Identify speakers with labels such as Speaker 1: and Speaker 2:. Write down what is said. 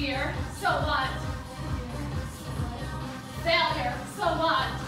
Speaker 1: Fear, so what? Failure, so what?